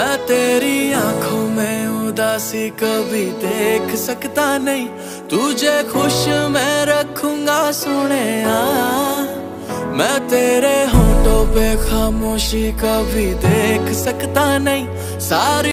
मैं तेरी आँखों में उदासी कभी देख सकता नहीं। तुझे खुश मैं रखूँगा सुने मैं तेरे होठों पे खामोशी कभी देख सकता नहीं। सारी